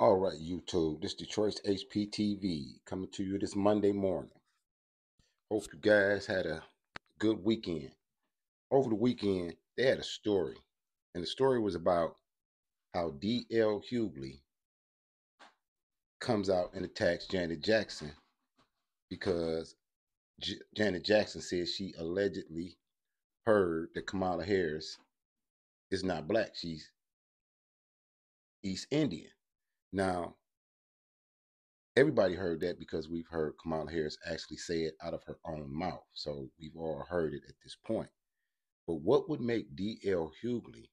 All right, YouTube. This Detroit's HPTV coming to you this Monday morning. Hope you guys had a good weekend. Over the weekend, they had a story, and the story was about how D.L. Hughley comes out and attacks Janet Jackson because J- Janet Jackson says she allegedly heard that Kamala Harris is not black. She's East Indian. Now, everybody heard that because we've heard Kamala Harris actually say it out of her own mouth. So we've all heard it at this point. But what would make D.L. Hughley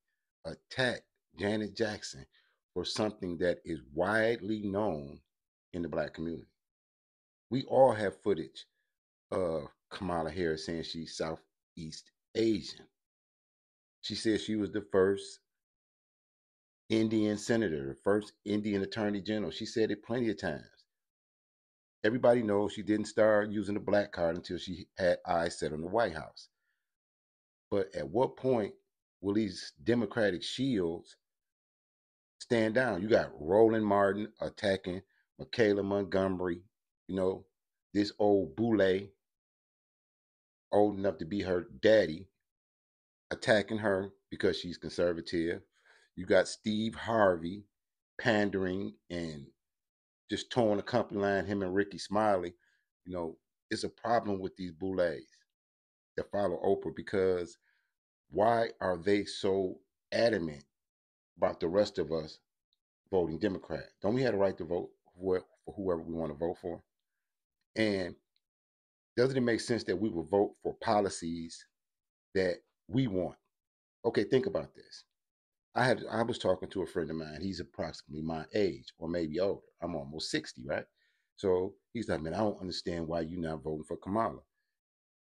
attack Janet Jackson for something that is widely known in the black community? We all have footage of Kamala Harris saying she's Southeast Asian. She said she was the first Indian senator, the first Indian attorney general. She said it plenty of times. Everybody knows she didn't start using the black card until she had eyes set on the White House. But at what point will these Democratic shields stand down? You got Roland Martin attacking Michaela Montgomery, you know, this old boule, old enough to be her daddy, attacking her because she's conservative. You got Steve Harvey pandering and just towing the company line, him and Rickey Smiley. You know, it's a problem with these boulets that follow Oprah because why are they so adamant about the rest of us voting Democrat? Don't we have the right to vote for whoever we want to vote for? And doesn't it make sense that we will vote for policies that we want? Okay, think about this. I had I was talking to a friend of mine. He's approximately my age, or maybe older. I'm almost 60, right? So he's like, man, I don't understand why you're not voting for Kamala.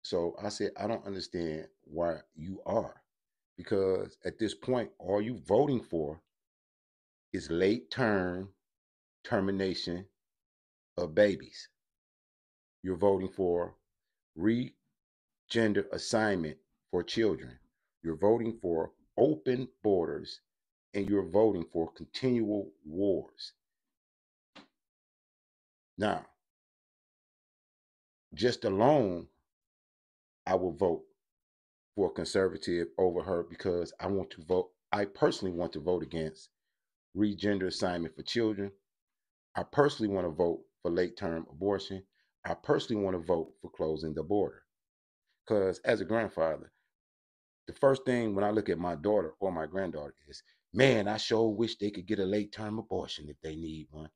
So I said, I don't understand why you are. Because at this point, all you voting for is late term termination of babies. You're voting for re-gender assignment for children. You're voting for open borders and you're voting for continual wars. Now, just alone, I will vote for a conservative over her because I want to vote. I personally want to vote against regender assignment for children. I personally want to vote for late term abortion. I personally want to vote for closing the border. Because as a grandfather, the first thing when I look at my daughter or my granddaughter is, man, I sure wish they could get a late term abortion if they need one.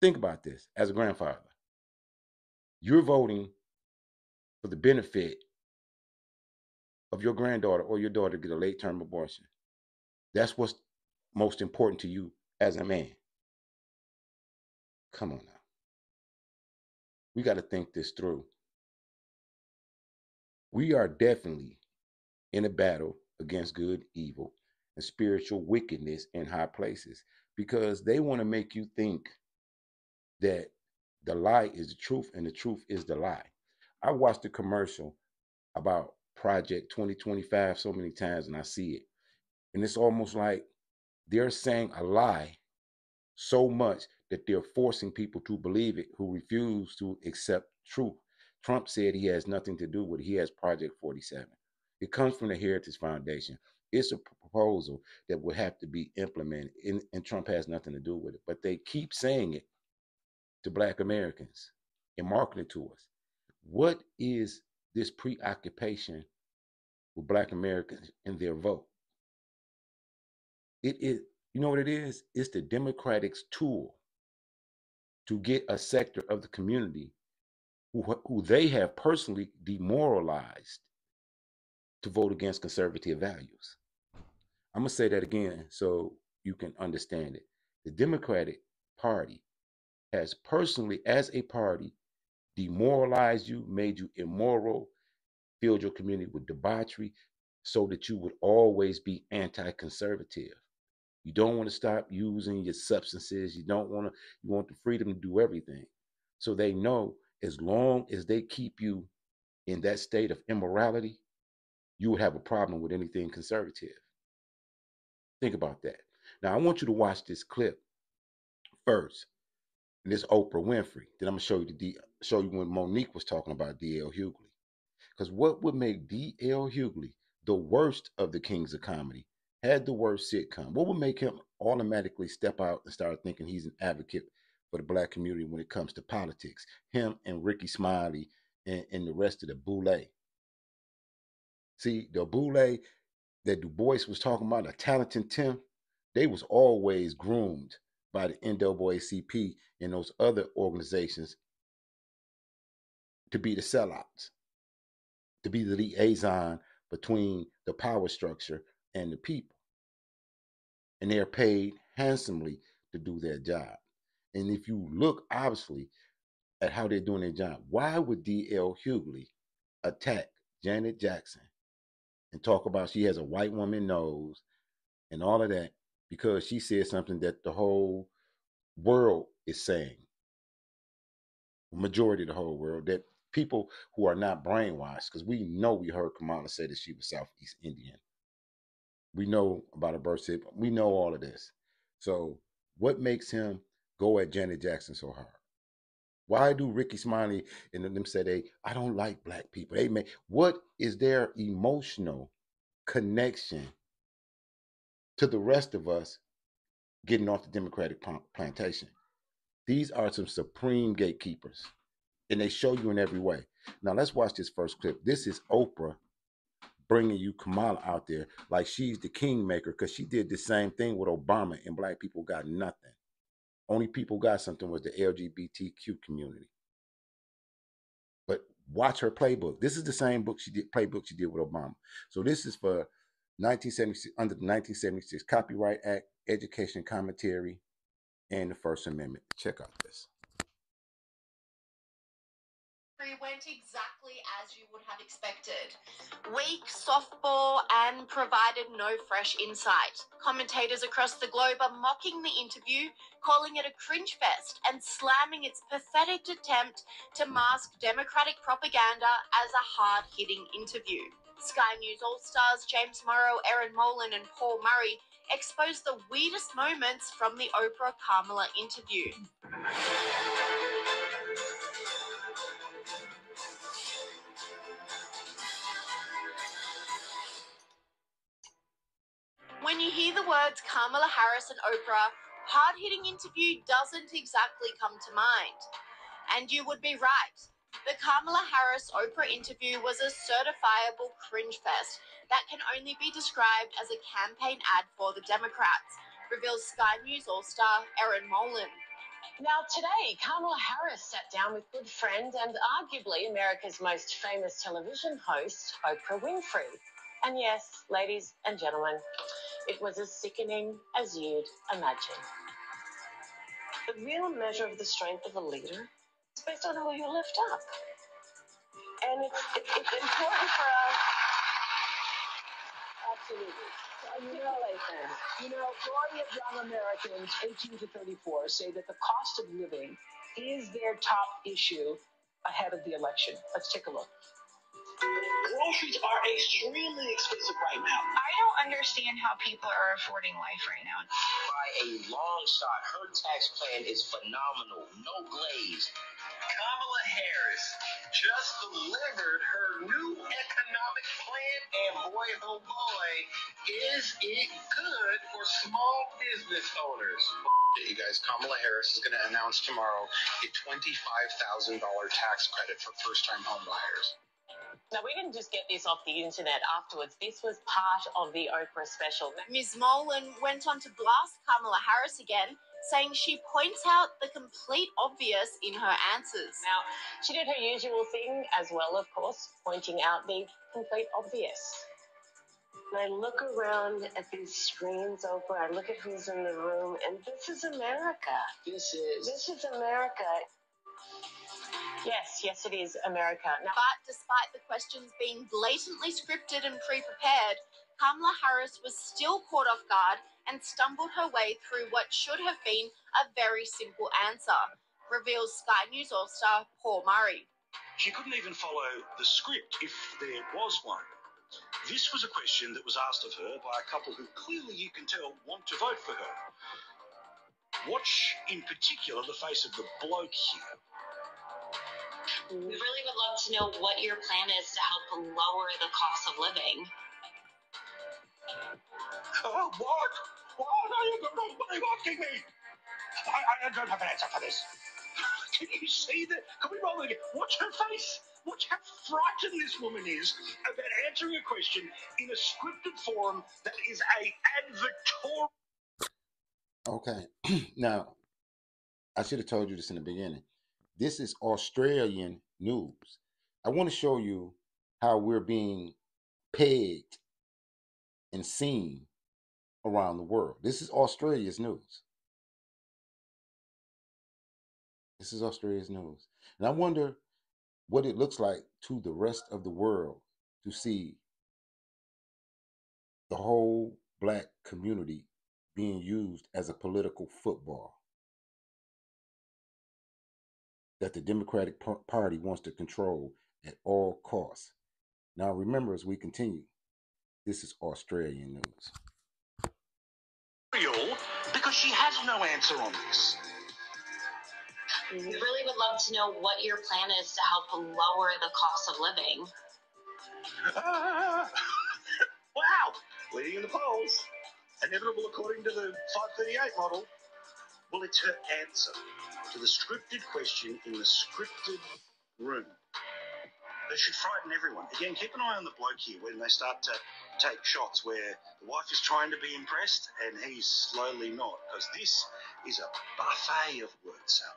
Think about this as a grandfather. You're voting for the benefit of your granddaughter or your daughter to get a late term abortion. That's what's most important to you as a man. Come on now. We got to think this through. We are definitely in a battle against good, evil, and spiritual wickedness in high places because they want to make you think that the lie is the truth and the truth is the lie. I watched the commercial about Project 2025 so many times and I see it. And it's almost like they're saying a lie so much that they're forcing people to believe it who refuse to accept truth. Trump said he has nothing to do with it. He has Project 47. It comes from the Heritage Foundation. It's a proposal that will have to be implemented, and, and Trump has nothing to do with it. But they keep saying it to Black Americans and marketing to us. What is this preoccupation with Black Americans and their vote? It is, you know what it is? It's the Democrats' tool to get a sector of the community who, they have personally demoralized to vote against conservative values. I'm going to say that again so you can understand it. The Democratic Party has personally, as a party, demoralized you, made you immoral, filled your community with debauchery, so that you would always be anti conservative. You don't want to stop using your substances. You don't want to, you want the freedom to do everything. So they know as long as they keep you in that state of immorality, you would have a problem with anything conservative. Think about that. Now, I want you to watch this clip first. And this Oprah Winfrey. Then I'm gonna show you the D, show you when Monique was talking about D.L. Hughley. Because what would make D.L. Hughley the worst of the kings of comedy, had the worst sitcom, what would make him automatically step out and start thinking he's an advocate for the black community when it comes to politics? Him and Rickey Smiley and, and the rest of the boule. See, the boule that Du Bois was talking about, a talented tenth, they was always groomed by the NAACP and those other organizations to be the sellouts, to be the liaison between the power structure and the people. And they're paid handsomely to do their job. And if you look obviously at how they're doing their job, why would D.L. Hughley attack Janet Jackson and talk about she has a white woman nose and all of that because she said something that the whole world is saying. Majority of the whole world that people who are not brainwashed, because we know we heard Kamala say that she was Southeast Indian. We know about her birth certificate. We know all of this. So what makes him go at Janet Jackson so hard? Why do Rickey Smiley and them say they I don't like black people? They may what is their emotional connection to the rest of us getting off the Democratic plantation? These are some supreme gatekeepers and they show you in every way. Now let's watch this first clip. This is Oprah bringing you Kamala out there like she's the kingmaker because she did the same thing with Obama and black people got nothing. Only people got something was the LGBTQ community. But watch her playbook. This is the same book she did playbook she did with Obama. So this is for 1976 under the 1976 Copyright Act, Education Commentary, and the First Amendment. Check out this went exactly as you would have expected. Weak softball and provided no fresh insight. Commentators across the globe are mocking the interview, calling it a cringe fest, and slamming its pathetic attempt to mask Democratic propaganda as a hard hitting interview. Sky News All Stars James Morrow, Erin Molan, and Paul Murray exposed the weirdest moments from the Oprah Kamala interview. Hear the words Kamala Harris and Oprah, hard hitting interview doesn't exactly come to mind. And you would be right. The Kamala Harris Oprah interview was a certifiable cringe fest that can only be described as a campaign ad for the Democrats, reveals Sky News All Star Erin Molan. Now, today, Kamala Harris sat down with good friend and arguably America's most famous television host, Oprah Winfrey. And yes, ladies and gentlemen, it was as sickening as you'd imagine. The real measure of the strength of a leader is based on who you lift up. And it's, it's, important for us. Absolutely. You know, you know, majority of young Americans, 18 to 34, say that the cost of living is their top issue ahead of the election. Let's take a look. Groceries are extremely expensive right now. I don't understand how people are affording life right now. By a long shot, her tax plan is phenomenal. No glaze. Kamala Harris just delivered her new economic plan, and boy, oh boy, is it good for small business owners. You guys, Kamala Harris is going to announce tomorrow a $25,000 tax credit for first time home buyers. Now, we didn't just get this off the internet afterwards. This was part of the Oprah special. Ms. Molan went on to blast Kamala Harris again, saying she points out the complete obvious in her answers. Now, she did her usual thing as well, of course, pointing out the complete obvious. I look around at these screens, Oprah, I look at who's in the room, and this is America. This is. This is America. Yes, yes, it is America. Now, but despite the questions being blatantly scripted and pre prepared, Kamala Harris was still caught off guard and stumbled her way through what should have been a very simple answer, reveals Sky News All Star Paul Murray. She couldn't even follow the script if there was one. This was a question that was asked of her by a couple who clearly you can tell want to vote for her. Watch in particular the face of the bloke here. Mm-hmm. We really would love to know what your plan is to help lower the cost of living. Oh, what? What are you going to be asking me? I, I don't have an answer for this. Can you see that? Can we roll it again? Watch her face. Watch how frightened this woman is about answering a question in a scripted form that is a advertorial. Okay. now, I should have told you this in the beginning. This is Australian news. I want to show you how we're being pegged and seen around the world. This is Australia's news. This is Australia's news. And I wonder what it looks like to the rest of the world to see the whole black community being used as a political football that the Democratic Party wants to control at all costs. Now, remember as we continue, this is Australian news. Because she has no answer on this. We really would love to know what your plan is to help lower the cost of living. Ah, wow, leading in the polls, inevitable according to the 538 model. Well, it's her answer to the scripted question in the scripted room. That should frighten everyone. Again, keep an eye on the bloke here when they start to take shots where the wife is trying to be impressed and he's slowly not, because this is a buffet of word salad.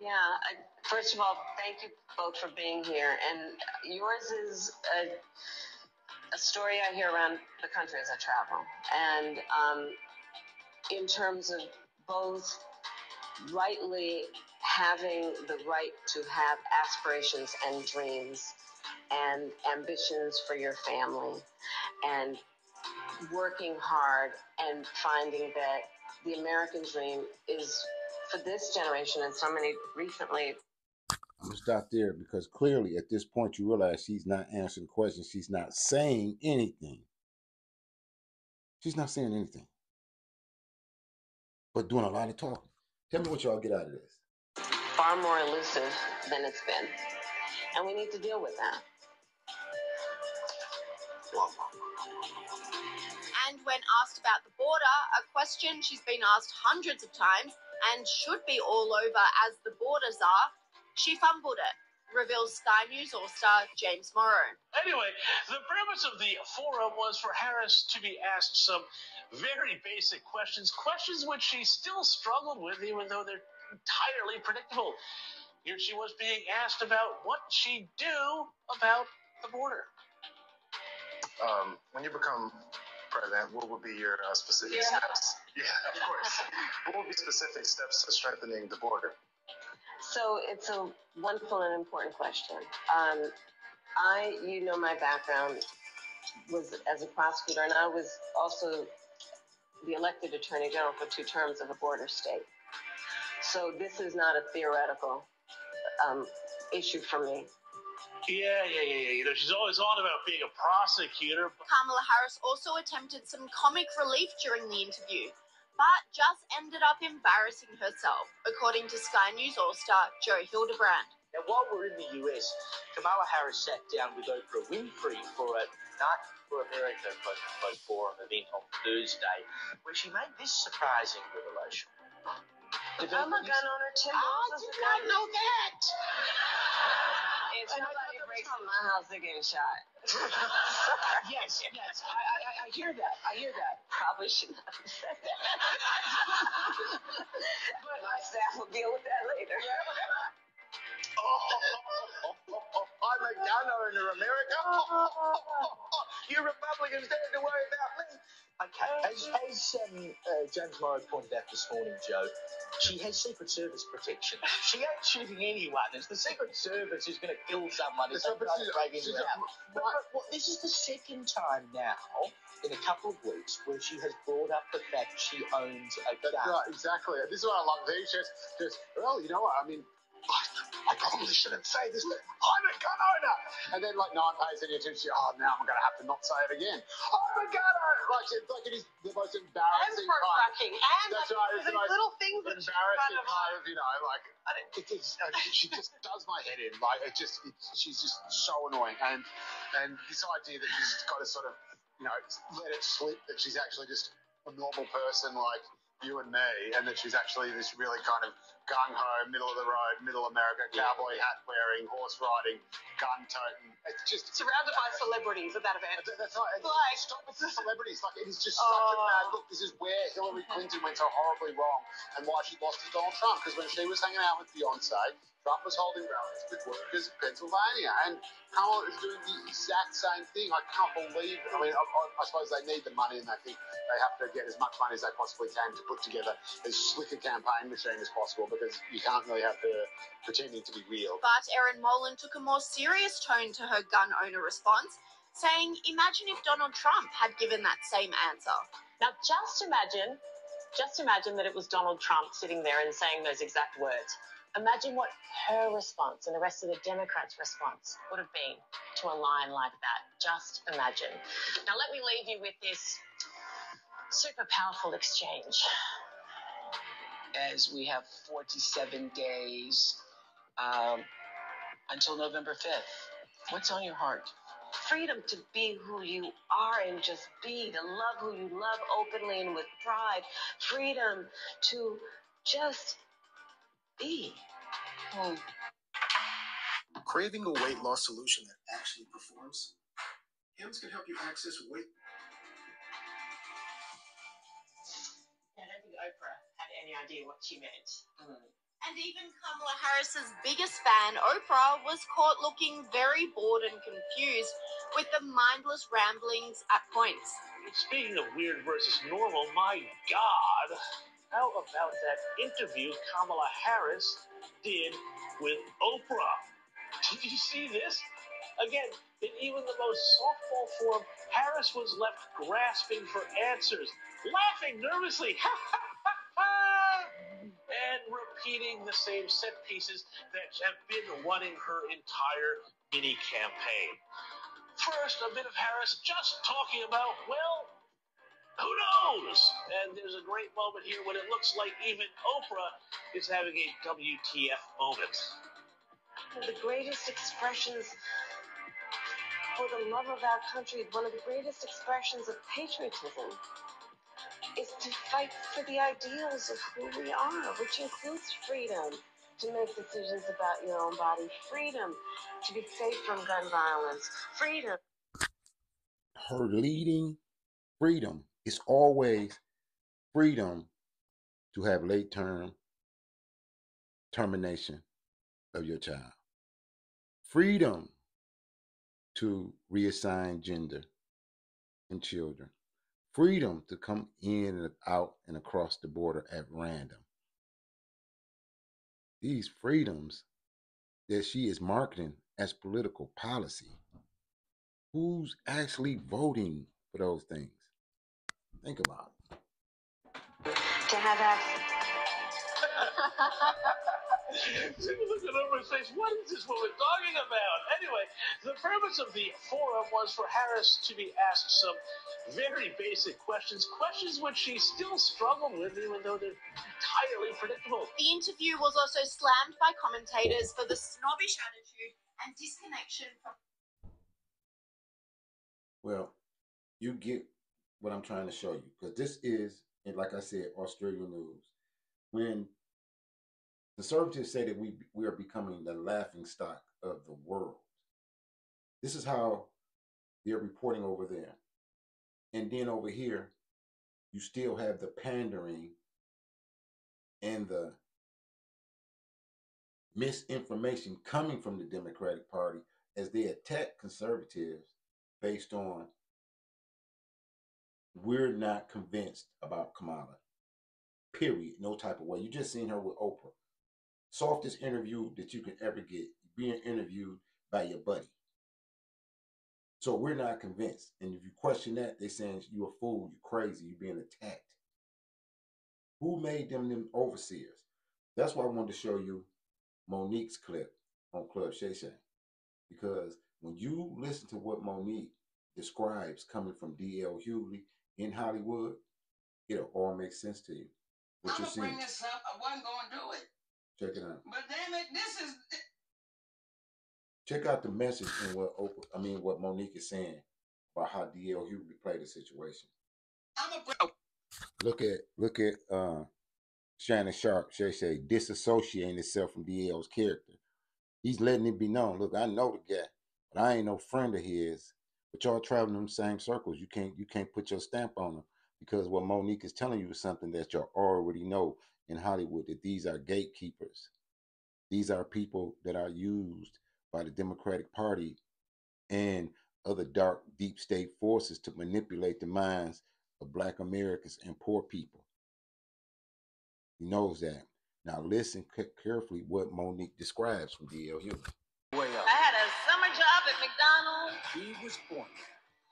Yeah, I, first of all, thank you both for being here. And yours is a, a story I hear around the country as I travel. And um, in terms of both rightly having the right to have aspirations and dreams and ambitions for your family and working hard and finding that the American dream is for this generation and so many recently. I'm gonna stop there because clearly at this point you realize she's not answering questions. She's not saying anything. She's not saying anything, but doing a lot of talking. Tell me what y'all get out of this. Far more elusive than it's been, and we need to deal with that. And when asked about the border, a question she's been asked hundreds of times and should be all over as the borders are, she fumbled it, reveals Sky News All Star James Morrow. Anyway, the premise of the forum was for Harris to be asked some very basic questions, questions which she still struggled with, even though they're entirely predictable. Here she was being asked about what she'd do about the border. Um, when you become president, what would be your uh, specific yeah. steps? Yeah, of course. what would be specific steps to strengthening the border? So it's a wonderful and important question. Um, I, you know, my background was as a prosecutor, and I was also the elected attorney general for two terms of a border state. So this is not a theoretical um, issue for me. Yeah, yeah, yeah, yeah. You know, she's always on about being a prosecutor. Kamala Harris also attempted some comic relief during the interview, but just ended up embarrassing herself, according to Sky News All Star Joe Hildebrand. Now, while we're in the US, Kamala Harris sat down with Oprah Winfrey for a Night for America post, post forum event on Thursday, where she made this surprising revelation. I'm a gun owner too. I did not know that. If somebody breaks in my house, they're getting shot. yes, yes, I, I, I hear that. I hear that. Probably should not have said that. but my staff will deal with that later. Oh, oh, oh, I'm a gun owner, America. you Republicans don't have to worry about me. Okay, as, as um, uh, James Morrow pointed out this morning, Joe, she has Secret Service protection. She ain't shooting anyone. It's the Secret Service who's going to kill someone if they try to break into the house. But, but, this is the second time now in a couple of weeks where she has brought up the fact she owns a gun. That's right, exactly. This is what I love. Just, just, well, you know what? I mean, I probably shouldn't say this, but I'm a gun owner. And then, like, no one pays any attention. Oh, now I'm going to have to not say it again. I'm a gun owner. Like, it's like it is the most embarrassing And kind cracking. And That's like, right. It's the most little things embarrassing kind of kind of, you know, like, it, it's, uh, she just does my head in. Like, it just, it, she's just so annoying. And, and this idea that she's got to sort of, you know, let it slip that she's actually just a normal person like you and me, and that she's actually this really kind of gung ho, middle of the road, middle America, cowboy hat wearing, horse riding, gun toting. It's just surrounded by celebrities at that event. That's right. It's, Like- stop with the celebrities. Like it is just such a Oh. bad look. This is where Hillary Clinton went so horribly wrong, and why she lost to Donald Trump. Because when she was hanging out with Beyonce, Trump was holding rallies with workers in Pennsylvania, and Kamala is doing the exact same thing. I can't believe. it. I mean, I, I, I suppose they need the money, and they think they have to get as much money as they possibly can to put together as slick a campaign machine as possible, because you can't really have her pretending to be real. But Erin Molan took a more serious tone to her gun owner response, saying, Imagine if Donald Trump had given that same answer. Now, just imagine, just imagine that it was Donald Trump sitting there and saying those exact words. Imagine what her response and the rest of the Democrats' response would have been to a line like that. Just imagine. Now, let me leave you with this super powerful exchange. As we have 47 days um, until November 5th. What's on your heart? Freedom to be who you are and just be, to love who you love openly and with pride. Freedom to just be. Hmm. Craving a weight loss solution that actually performs? Hims can help you access weight. Any idea what she meant. Mm. And even Kamala Harris's biggest fan, Oprah, was caught looking very bored and confused with the mindless ramblings at points. Speaking of weird versus normal, my God, how about that interview Kamala Harris did with Oprah? Did you see this? Again, in even the most softball form, Harris was left grasping for answers, laughing nervously, and repeating the same set pieces that have been running her entire mini campaign. First, a bit of Harris just talking about, well, who knows? And there's a great moment here when it looks like even Oprah is having a WTF moment. One of the greatest expressions for the love of our country, one of the greatest expressions of patriotism is to fight for the ideals of who we are, which includes freedom to make decisions about your own body, freedom to be safe from gun violence, freedom. her leading freedom is always freedom to have late term termination of your child, freedom to reassign gender in children, freedom to come in and out and across the border at random. These freedoms that she is marketing as political policy who's actually voting for those things? Think about it. To have. People look at Oprah and say, what is this woman talking about? Anyway, the purpose of the forum was for Harris to be asked some very basic questions, questions which she still struggled with, even though they're entirely predictable. The interview was also slammed by commentators for the snobbish attitude and disconnection from Well, you get what I'm trying to show you because this is, and like I said, Australian news. When conservatives say that we we are becoming the laughing stock of the world, this is how they're reporting over there, and then over here, you still have the pandering and the misinformation coming from the Democratic Party as they attack conservatives based on we're not convinced about Kamala. Period. No type of way. You just seen her with Oprah. Softest interview that you can ever get. Being interviewed by your buddy. So we're not convinced. And if you question that, they're saying you're a fool, you're crazy, you're being attacked. Who made them them overseers? That's why I wanted to show you Monique's clip on Club Shay Shay. Because when you listen to what Monique describes coming from D.L. Hughley in Hollywood, it'll all make sense to you. What I'm you're gonna bring this up. I wasn't gonna do it, Check it out. but damn it, this is Check out the message and what Oprah, I mean what Monique is saying about how D.L. Hughley played the situation. I'm a Look at look at uh Shannon Sharpe, Shay Shay, disassociating himself from DL's character. He's letting it be known. Look, I know the guy, but I ain't no friend of his. But y'all traveling them same circles. You can't you can't put your stamp on them because what Monique is telling you is something that y'all already know in Hollywood that these are gatekeepers. These are people that are used by the Democratic Party and other dark deep state forces to manipulate the minds of black Americans and poor people. He knows that. Now listen carefully what Monique describes from D.L. Hughley. Way. I had a summer job at McDonald's. He was born.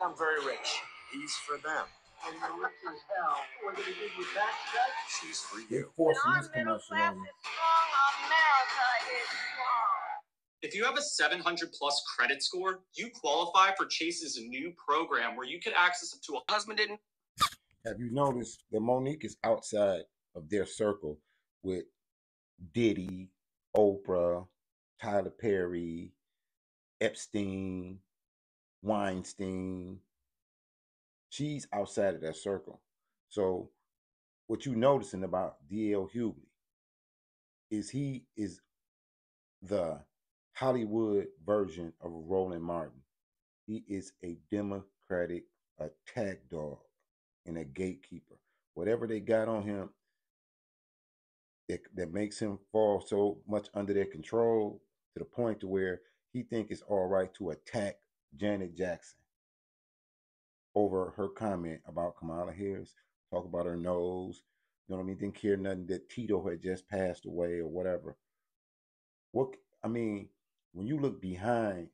I'm very rich. He's for them. And you're rich as hell. We're gonna give you tax cuts. She's for They're you. forcing this commercial on me. America is strong. If you have a 700 plus credit score, you qualify for Chase's new program where you could access up to a husband didn't. Have you noticed that Monique is outside of their circle with Diddy, Oprah, Tyler Perry, Epstein, Weinstein? She's outside of that circle. So what you noticing about D.L. Hughley is he is the Hollywood version of Roland Martin. He is a Democratic attack dog and a gatekeeper. Whatever they got on him that, that makes him fall so much under their control to the point to where he think it's all right to attack Janet Jackson over her comment about Kamala Harris, talk about her nose, you know what I mean? Didn't care nothing that Tito had just passed away or whatever. What I mean, when you look behind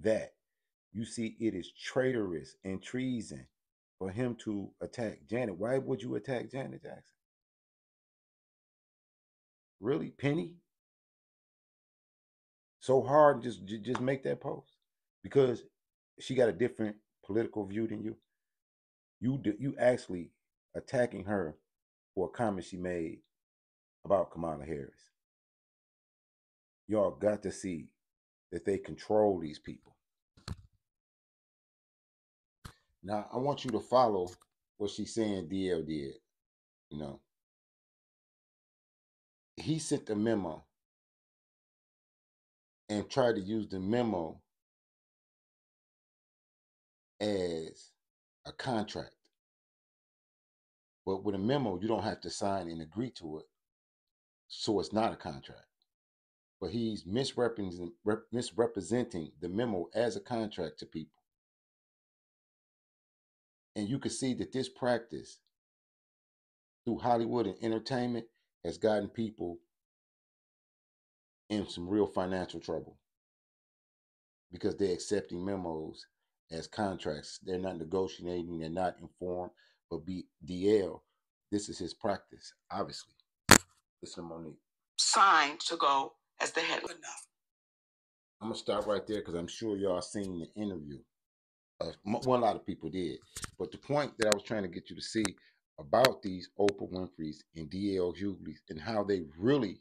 that, you see it is traitorous and treason for him to attack Janet. Why would you attack Janet Jackson? Really, Penny? So hard just just make that post because she got a different political view than you. You d- you actually attacking her for a comment she made about Kamala Harris. Y'all got to see that they control these people. Now, I want you to follow what she's saying DL did. You know, he sent a memo and tried to use the memo as a contract. But with a memo, you don't have to sign and agree to it. So it's not a contract. But he's misrepresenting, misrepresenting the memo as a contract to people. And you can see that this practice through Hollywood and entertainment has gotten people in some real financial trouble because they're accepting memos as contracts. They're not negotiating, they're not informed. But B- DL, this is his practice, obviously. Listen to Monique. signed to go as the head. Enough. I'm gonna start right there because I'm sure y'all seen the interview. Uh, mo- well, a lot of people did, but the point that I was trying to get you to see about these Oprah Winfrey's and DL Hughley's and how they really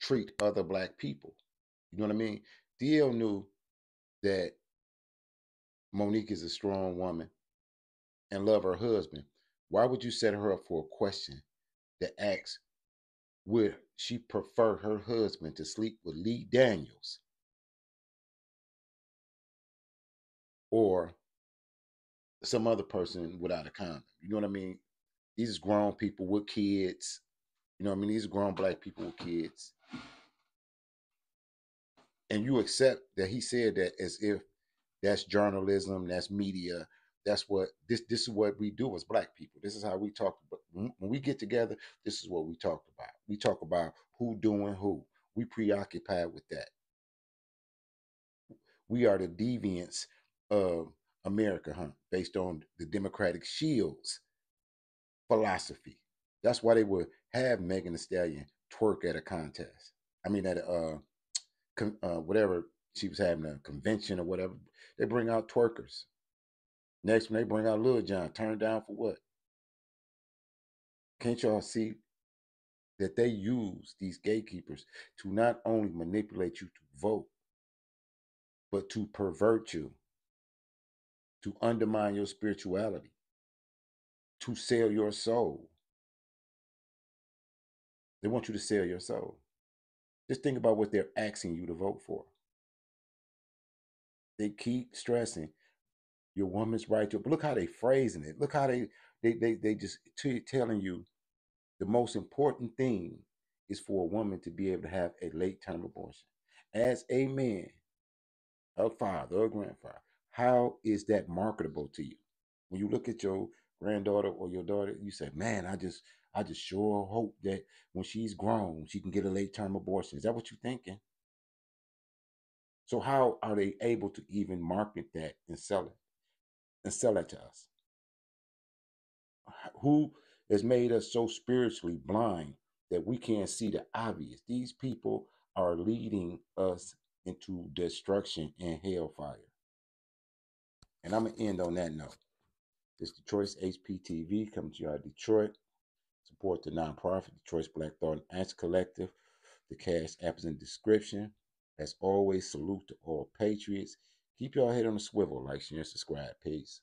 treat other black people. You know what I mean? DL knew that Monique is a strong woman and love her husband. Why would you set her up for a question that asks would she prefer her husband to sleep with Lee Daniels or some other person without a condom? You know what I mean? These grown people with kids. You know what I mean? These grown black people with kids. And you accept that he said that as if that's journalism, that's media, that's what this this is what we do as black people. This is how we talk when we get together, this is what we talk about. We talk about who doing who. We preoccupied with that. We are the deviants of America, huh? Based on the Democratic Shields philosophy. That's why they would have Megan Thee Stallion twerk at a contest. I mean, at a uh, uh, whatever she was having a convention or whatever. They bring out twerkers. Next one, they bring out Lil Jon. Turned down for what? Can't y'all see that they use these gatekeepers to not only manipulate you to vote, but to pervert you, to undermine your spirituality, to sell your soul. They want you to sell your soul. Just think about what they're asking you to vote for. They keep stressing your woman's right to. But look how they phrasing it. Look how they they they, they just t- telling you the most important thing is for a woman to be able to have a late term abortion. As a man, a father, a grandfather, how is that marketable to you? When you look at your granddaughter or your daughter, you say, "Man, I just, I just sure hope that when she's grown, she can get a late term abortion." Is that what you're thinking? So how are they able to even market that and sell it and sell it to us? Who has made us so spiritually blind that we can't see the obvious? These people are leading us into destruction and hellfire. And I'm gonna end on that note. This Detroit's HPTV comes to you out of Detroit. Support the nonprofit Detroit's Black Thought and Action Collective. The cash app is in the description. As always, salute to all patriots. Keep your head on the swivel, like, share, and subscribe. Peace.